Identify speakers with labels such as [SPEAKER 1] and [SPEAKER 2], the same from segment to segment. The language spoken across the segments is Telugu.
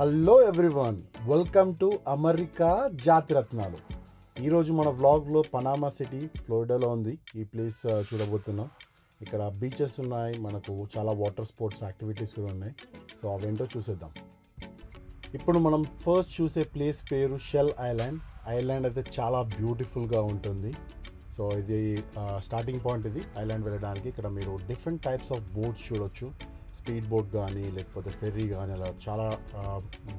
[SPEAKER 1] Hello everyone welcome to America Jathiratnalu. ఈరోజు మన వ్లాగ్లో పనామా సిటీ ఫ్లోరిడాలో ఉంది. ఈ ప్లేస్ చూడబోతున్నాం. ఇక్కడ బీచెస్ ఉన్నాయి మనకు చాలా వాటర్ స్పోర్ట్స్ యాక్టివిటీస్ కూడా ఉన్నాయి. సో అవేంటో చూసేద్దాం. ఇప్పుడు మనం ఫస్ట్ చూసే ప్లేస్ పేరు షెల్ ఐలాండ్. ఐలాండ్ అయితే చాలా బ్యూటిఫుల్గా ఉంటుంది. సో ఇది స్టార్టింగ్ పాయింట్ ఇది. ఐలాండ్ వెళ్ళడానికి ఇక్కడ మీరు డిఫరెంట్ టైప్స్ ఆఫ్ బోట్స్ చూడొచ్చు. స్పీడ్ బోట్ కానీ లేకపోతే ఫెర్రీ కానీ అలా చాలా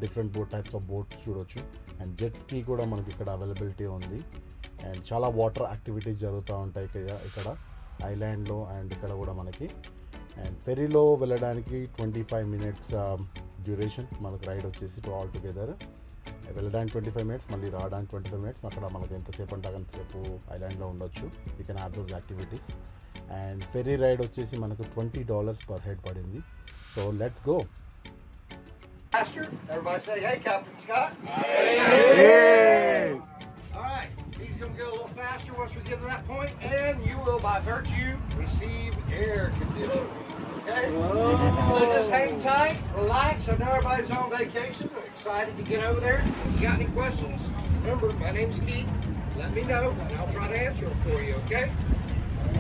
[SPEAKER 1] different boat types of boats చూడొచ్చు. అండ్ జెట్ స్కీ కూడా మనకి ఇక్కడ అవైలబిలిటీ ఉంది. అండ్ చాలా వాటర్ యాక్టివిటీస్ జరుగుతూ ఉంటాయి ఇక్కడ ఐలాండ్లో అండ్ ఇక్కడ కూడా మనకి. అండ్ ఫెరీలో వెళ్ళడానికి ట్వంటీ ఫైవ్ మినిట్స్ డ్యూరేషన్ మనకు రైడ్ వచ్చేసి ఆల్ టుగెదర్. వెళ్ళడానికి ట్వంటీ ఫైవ్ మినిట్స్ మళ్ళీ రావడానికి ట్వంటీ ఫైవ్ మినిట్స్ అక్కడ మనకు ఎంతసేపు అంటే అంతసేపు ఐలాండ్లో ఉండొచ్చు you can have those activities and ferry ride వచ్చేసి మనకు ట్వంటీ డాలర్స్ పర్ హెడ్ పడింది so let's go
[SPEAKER 2] Faster. Everybody say, hey, Captain Scott. All right. He's going to go a little faster once we get to that point, and you will, by virtue, receive air conditioning. Okay? So just hang tight, relax. I know everybody's on vacation. Excited to get over there. If you got any questions, remember, my name's Keith. Let me know, and I'll try to answer them for you, okay?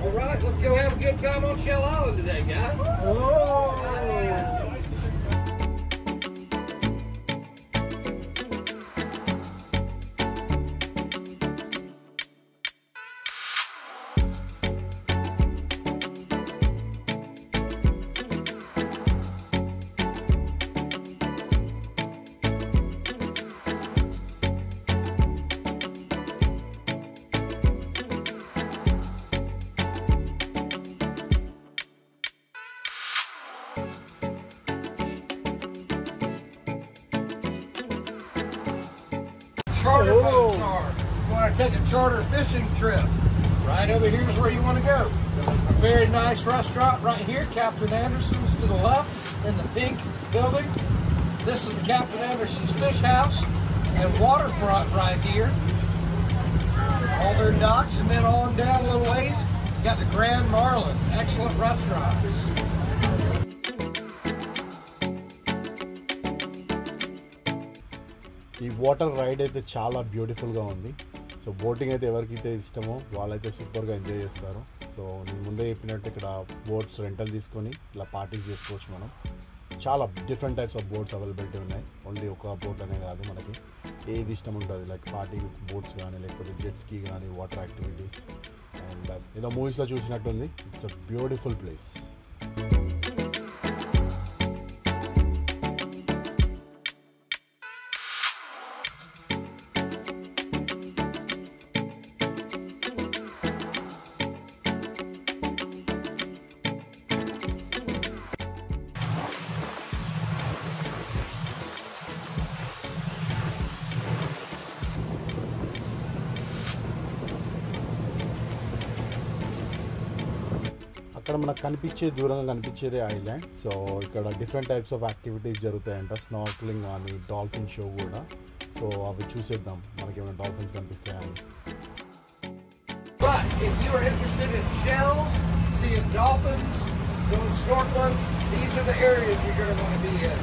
[SPEAKER 2] All right, let's go have a good time on Shell Island today, guys. Oh, charter boats are. You want to take a charter fishing trip. Right over here is where you want to go. A very nice restaurant right here, Captain Anderson's to the left in the pink building. This is the Captain Anderson's Fish House and waterfront right here. All their docks and then on down a little ways, got the Grand Marlin. Excellent restaurants.
[SPEAKER 1] ఈ వాటర్ రైడ్ అయితే చాలా బ్యూటిఫుల్గా ఉంది. సో బోటింగ్ అయితే ఎవరికైతే ఇష్టమో వాళ్ళైతే సూపర్గా ఎంజాయ్ చేస్తారు. సో నేను ముందే చెప్పినట్టు ఇక్కడ బోట్స్ రెంటల్ తీసుకొని ఇలా పార్టీస్ చేసుకోవచ్చు మనం. చాలా different types of boats availability ఉన్నాయి. ఓన్లీ ఒక బోట్ అనే కాదు మనకి. ఏది ఇష్టం ఉంటుంది లైక్ పార్టీ బోట్స్ కానీ లేకపోతే జెట్స్కి కానీ వాటర్ యాక్టివిటీస్ అండ్ ఏదో మూవీస్లో చూసినట్టుంది. ఇట్స్ అ బ్యూటిఫుల్ ప్లేస్ మనకు కనిపించే దూరంగా కనిపించేదే ఐలాండ్ సో ఇక్కడ డిఫరెంట్ టైప్స్ ఆఫ్ యాక్టివిటీస్ జరుగుతాయంట స్నార్క్లింగ్ కానీ డాల్ఫిన్ షో కూడా సో అవి చూసేద్దాం మనకి ఏమైనా డాల్ఫిన్స్ కనిపిస్తాయని
[SPEAKER 2] But if you are interested in shells, seeing dolphins, doing snorkeling, these are the areas you're going to want to be in.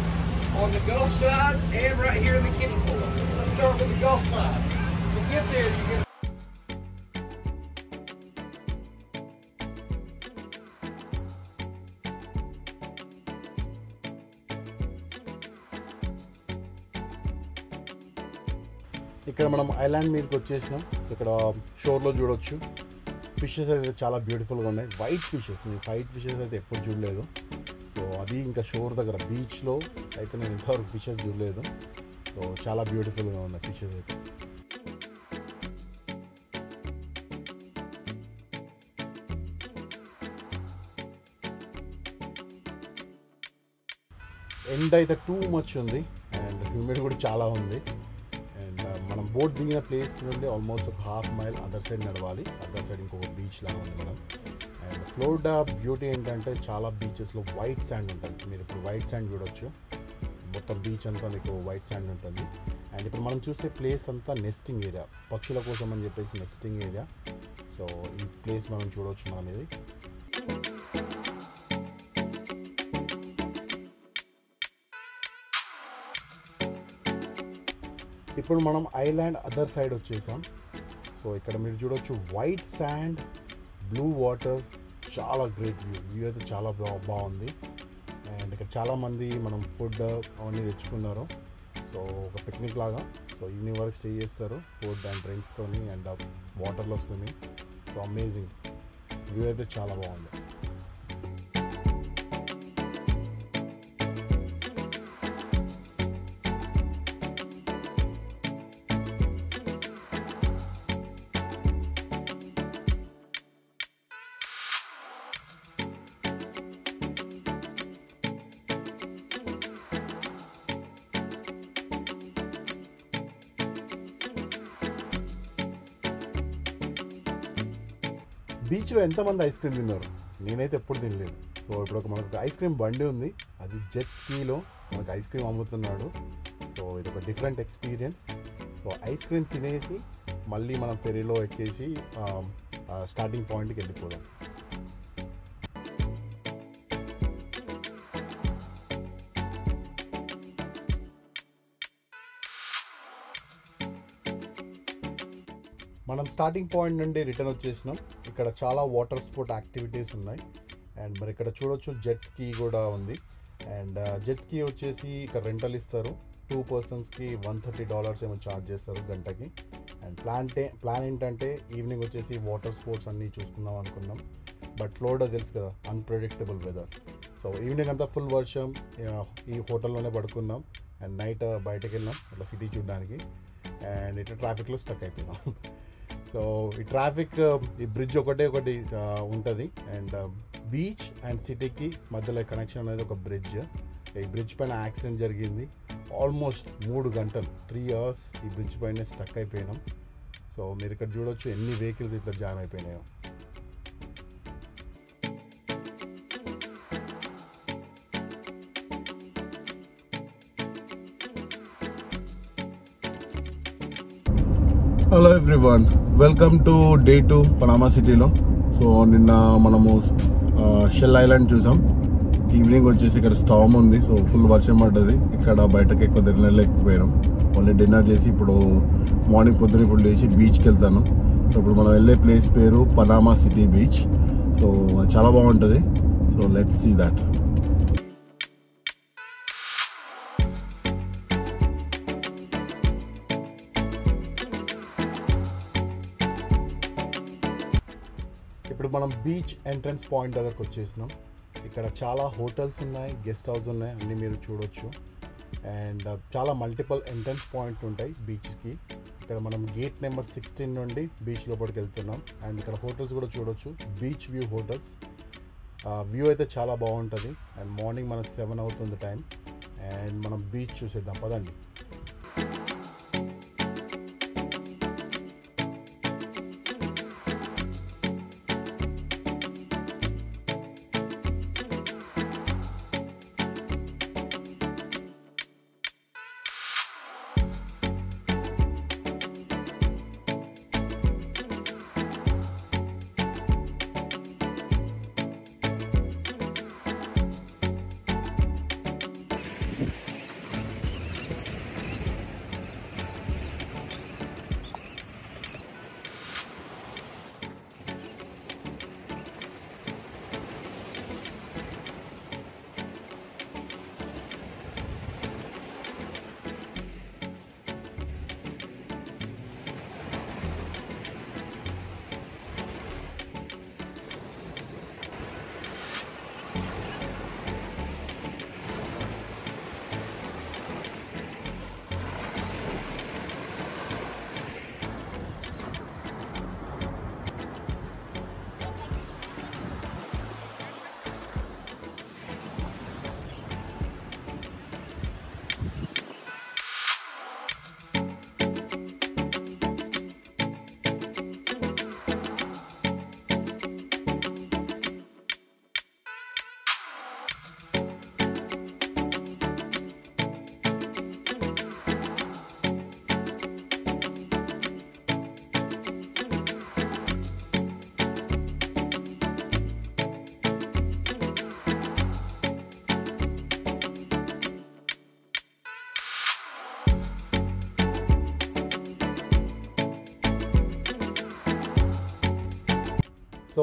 [SPEAKER 2] On the Gulf side and right here in the kiddie pool. Let's start with the Gulf side. To get there, you're going to
[SPEAKER 1] ఇక్కడ మనం ఐలాండ్ మీదకి వచ్చేసినాం. ఇక్కడ షోర్లో చూడొచ్చు. ఫిషెస్ అయితే చాలా బ్యూటిఫుల్గా ఉన్నాయి. వైట్ ఫిషెస్ నేను వైట్ ఫిషెస్ అయితే ఎప్పుడు చూడలేదు. సో అది ఇంకా షోర్ దగ్గర బీచ్లో అయితే నేను ఇంతవరకు ఫిషెస్ చూడలేదు. సో చాలా బ్యూటిఫుల్గా ఉన్నాయి ఫిషెస్ అయితే. ఎండ్ అయితే టూ మచ్ ఉంది. అండ్ హ్యూమిడ్ కూడా చాలా ఉంది. బోట్ దిగిన ప్లేస్ నుండి ఆల్మోస్ట్ ఒక హాఫ్ మైల్ అదర్ సైడ్ నడవాలి. అదర్ సైడ్ ఇంకొక బీచ్ లాగా ఉంది మనం. అండ్ ఫ్లోరిడా బ్యూటీ ఏంటంటే చాలా బీచెస్లో వైట్ శాండ్ ఉంటుంది. మీరు ఇప్పుడు వైట్ శాండ్ చూడొచ్చు. మొత్తం బీచ్ అంతా మీకు వైట్ శాండ్ ఉంటుంది. అండ్ ఇప్పుడు మనం చూసే ప్లేస్ అంతా నెస్టింగ్ ఏరియా పక్షుల కోసం అని చెప్పేసి నెస్టింగ్ ఏరియా సో ఈ ప్లేస్ మనం చూడవచ్చు మనం ఇది ఇప్పుడు మనం ఐలాండ్ అదర్ సైడ్ వచ్చేసాం. సో ఇక్కడ మీరు చూడొచ్చు వైట్ శాండ్ బ్లూ వాటర్ చాలా గ్రేట్ వ్యూ. వ్యూ అయితే చాలా బాగుంది. అండ్ ఇక్కడ చాలామంది మనం ఫుడ్ అవన్నీ తెచ్చుకున్నారు. సో ఒక పిక్నిక్ లాగా. సో ఈవినింగ్ వరకు స్టే చేస్తారు. ఫుడ్ అండ్ డ్రింక్స్తోని అండ్ వాటర్లో స్విమ్మింగ్. So amazing. వ్యూ అయితే చాలా బాగుంది. బీచ్లో ఎంతమంది ఐస్ క్రీమ్ తిన్నారు? నేనైతే ఎప్పుడు తినలేదు. సో ఇప్పుడు ఒక మనకు ఐస్ క్రీమ్ బండి ఉంది. అది జెట్ స్కీలో మనకు ఐస్ క్రీమ్ అమ్ముతున్నాడు. సో ఇది ఒక different experience. So ice cream తినేసి మళ్ళీ మనం ఫెరీలో ఎక్కేసి స్టార్టింగ్ పాయింట్కి వెళ్ళిపోదాం. మనం స్టార్టింగ్ పాయింట్ నుండి రిటర్న్ వచ్చేసినాం. ఇక్కడ చాలా వాటర్ స్పోర్ట్ యాక్టివిటీస్ ఉన్నాయి. అండ్ మరి ఇక్కడ చూడొచ్చు జెట్ స్కీ కూడా ఉంది. అండ్ జెట్ స్కీ వచ్చేసి ఇక్కడ రెంటల్ ఇస్తారు. టూ పర్సన్స్కి వన్ థర్టీ డాలర్స్ ఏమో ఛార్జ్ చేస్తారు గంటకి. అండ్ ప్లాన్ టే ప్లాన్ ఏంటంటే ఈవినింగ్ వచ్చేసి వాటర్ స్పోర్ట్స్ అన్నీ చూసుకుందాం అనుకున్నాం. బట్ ఫ్లోరిడా తెలుసు కదా అన్ప్రెడిక్టబుల్ వెదర్ సో ఈవినింగ్ అంతా ఫుల్ వర్షం. ఈ హోటల్లోనే పడుకున్నాం. అండ్ నైట్ బయటకు వెళ్ళాం. ఇట్లా సిటీ చూడడానికి. అండ్ ఇట్లా ట్రాఫిక్లో స్టక్ అయిపోయినాం. సో ఈ ట్రాఫిక్ ఈ బ్రిడ్జ్ ఒకటే ఒకటి ఉంటుంది. అండ్ బీచ్ అండ్ సిటీకి మధ్యలో కనెక్షన్ అనేది ఒక బ్రిడ్జ్. ఈ బ్రిడ్జ్ పైన యాక్సిడెంట్ జరిగింది. ఆల్మోస్ట్ మూడు గంటలు త్రీ అవర్స్ ఈ బ్రిడ్జ్ పైన స్టక్ అయిపోయినాం. సో మీరు ఇక్కడ చూడొచ్చు ఎన్ని వెహికల్స్ ఇట్లా jam అయిపోయినాయో. Hello everyone welcome to day two Panama సిటీలో సో నిన్న మనము షెల్ ఐలాండ్ చూసాం. ఈవినింగ్ వచ్చేసి ఇక్కడ స్టామ్ ఉంది. సో ఫుల్ వర్షం పడ్డది. ఇక్కడ బయటకు ఎక్కువ తిరగలేకపోయినాం ఓన్లీ డిన్నర్ చేసి ఇప్పుడు మార్నింగ్ పొద్దున ఇప్పుడు లేచి బీచ్కి వెళ్తాను సో ఇప్పుడు మనం వెళ్ళే ప్లేస్ పేరు పనామా సిటీ బీచ్ సో చాలా బాగుంటుంది. సో లెట్ సీ దాట్ ఇప్పుడు మనం బీచ్ ఎంట్రన్స్ పాయింట్ దగ్గరకు వచ్చేసినాం. ఇక్కడ చాలా హోటల్స్ ఉన్నాయి గెస్ట్ హౌస్ ఉన్నాయి అన్నీ మీరు చూడొచ్చు. అండ్ uh, చాలా మల్టిపుల్ ఎంట్రన్స్ పాయింట్ ఉంటాయి బీచ్కి. ఇక్కడ మనం గేట్ నెంబర్ సిక్స్టీన్ నుండి బీచ్ లోపలికి వెళ్తున్నాం. అండ్ ఇక్కడ హోటల్స్ కూడా చూడొచ్చు బీచ్ వ్యూ హోటల్స్. వ్యూ అయితే చాలా బాగుంటుంది. అండ్ మార్నింగ్ మనకు సెవెన్ అవుతుంది టైం. అండ్ మనం బీచ్ చూసేద్దాం పదండి.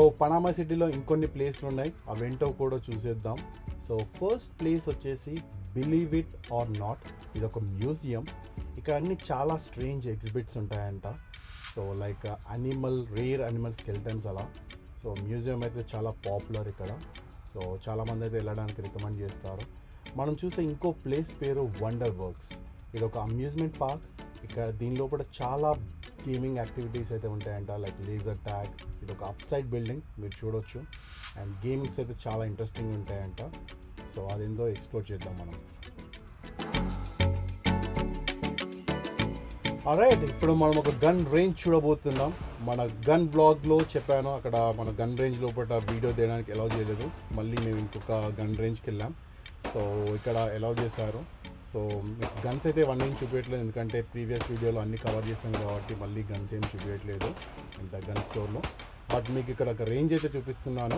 [SPEAKER 1] పనామా సిటీలో ఇంకొన్ని ప్లేస్లు ఉన్నాయి. అవేంటో కూడా చూసేద్దాం. సో ఫస్ట్ ప్లేస్ వచ్చేసి బిలీవ్ ఇట్ ఆర్ నాట్ ఇది ఒక మ్యూజియం. ఇక్కడ అన్ని చాలా స్ట్రేంజ్ ఎగ్జిబిట్స్ ఉంటాయంట. So like animal rare animal skeletons అలా. సో మ్యూజియం అయితే చాలా పాపులర్ ఇక్కడ. సో చాలామంది అయితే వెళ్ళడానికి రికమెండ్ చేస్తారు. మనం చూసే ఇంకో ప్లేస్ పేరు వండర్ వర్క్స్ ఇది ఒక అమ్యూజ్మెంట్ పార్క్ ఇక్కడ దీని లోపల చాలా గేమింగ్ యాక్టివిటీస్ అయితే ఉంటాయంట. లైక్ లేజర్ ట్యాగ్ ఇది ఒక అప్ సైడ్ బిల్డింగ్ మీరు చూడొచ్చు. అండ్ గేమింగ్స్ అయితే చాలా ఇంట్రెస్టింగ్ ఉంటాయంట. సో అదేందో ఎక్స్ప్లోర్ చేద్దాం మనం. రైట్ ఇప్పుడు మనం ఒక గన్ రేంజ్ చూడబోతున్నాం. మన గన్ బ్లాగ్లో చెప్పాను అక్కడ మన గన్ రేంజ్ లోపల వీడియో తీయడానికి అలౌ చేయలేదు. మళ్ళీ మేము ఇంకొక గన్ రేంజ్కి వెళ్ళాం. సో ఇక్కడ అలౌ చేశారు. సో గన్స్ అయితే వన్ ఏం చూపించట్లేదు ఎందుకంటే ప్రీవియస్ వీడియోలో అన్ని కవర్ చేశాం కాబట్టి మళ్ళీ గన్స్ ఏం చూపించట్లేదు ఇంత గన్ స్టోర్లో బట్ మీకు ఇక్కడ ఒక రేంజ్ అయితే చూపిస్తున్నాను.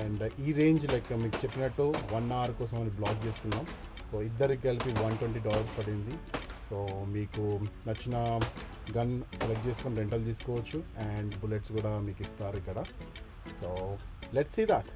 [SPEAKER 1] అండ్ ఈ రేంజ్ లైక్ మీకు చెప్పినట్టు వన్ అవర్ కోసం అని బ్లాక్ చేస్తున్నాం. సో ఇద్దరికి కలిపి వన్ ట్వంటీ డాలర్స్ పడింది. సో మీకు నచ్చిన గన్ సెలెక్ట్ చేసుకొని రెంటల్ తీసుకోవచ్చు. అండ్ బుల్లెట్స్ కూడా మీకు ఇస్తారు ఇక్కడ. సో లెట్స్ సీ దాట్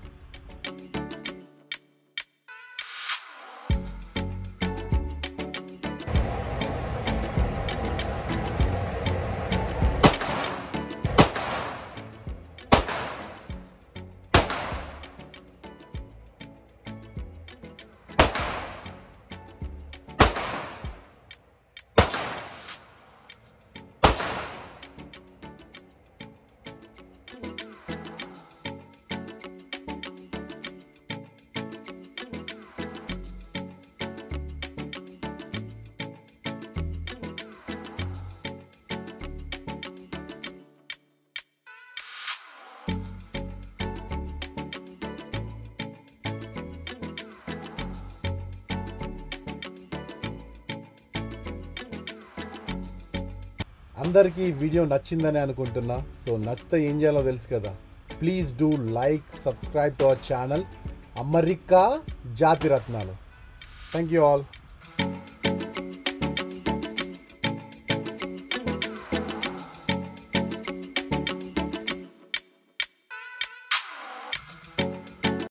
[SPEAKER 1] అందరికీ ఈ వీడియో నచ్చిందని అనుకుంటున్నా. సో నచ్చితే ఏం చేయాలో తెలుసు కదా. Please do like subscribe to our channel America Jathi Ratnalu thank you all